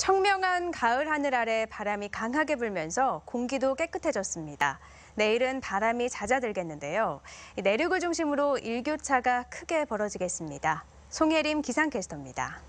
청명한 가을 하늘 아래 바람이 강하게 불면서 공기도 깨끗해졌습니다. 내일은 바람이 잦아들겠는데요. 내륙을 중심으로 일교차가 크게 벌어지겠습니다. 송혜림 기상캐스터입니다.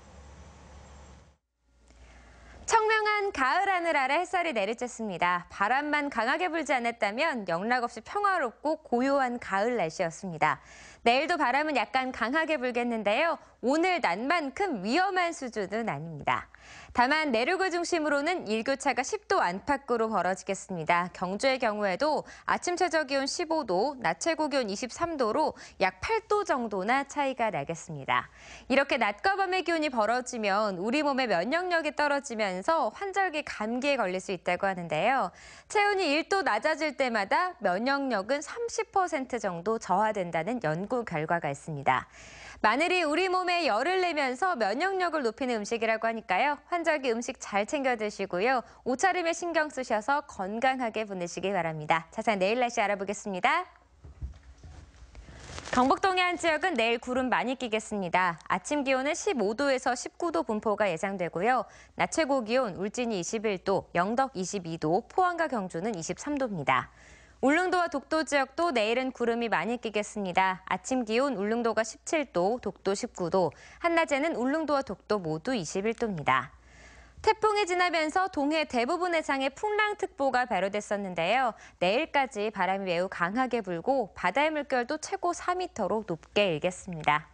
청명한 가을 하늘 아래 햇살이 내리쬐습니다. 바람만 강하게 불지 않았다면 영락 없이 평화롭고 고요한 가을 날씨였습니다. 내일도 바람은 약간 강하게 불겠는데요. 오늘 낮만큼 위험한 수준은 아닙니다. 다만 내륙을 중심으로는 일교차가 10도 안팎으로 벌어지겠습니다. 경주의 경우에도 아침 최저 기온 15도, 낮 최고 기온 23도로 약 8도 정도나 차이가 나겠습니다. 이렇게 낮과 밤의 기온이 벌어지면 우리 몸의 면역력이 떨어지면서 환절 기 감기에 걸릴 수 있다고 하는데요. 체온이 1도 낮아질 때마다 면역력은 30% 정도 저하된다는 연구 결과가 있습니다. 마늘이 우리 몸에 열을 내면서 면역력을 높이는 음식이라고 하니까요. 환절기 음식 잘 챙겨 드시고요. 옷차림에 신경 쓰셔서 건강하게 보내시기 바랍니다. 자세한 내일 날씨 알아보겠습니다. 경북 동해안 지역은 내일 구름 많이 끼겠습니다. 아침 기온은 15도에서 19도 분포가 예상되고요. 낮 최고 기온 울진이 21도, 영덕 22도, 포항과 경주는 23도입니다. 울릉도와 독도 지역도 내일은 구름이 많이 끼겠습니다. 아침 기온 울릉도가 17도, 독도 19도, 한낮에는 울릉도와 독도 모두 21도입니다. 태풍이 지나면서 동해 대부분 해상에 풍랑특보가 발효됐었는데요. 내일까지 바람이 매우 강하게 불고 바다의 물결도 최고 4m로 높게 일겠습니다.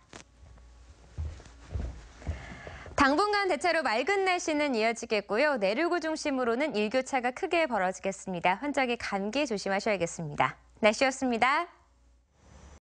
당분간 대체로 맑은 날씨는 이어지겠고요. 내륙을 중심으로는 일교차가 크게 벌어지겠습니다. 환절기 감기 조심하셔야겠습니다. 날씨였습니다.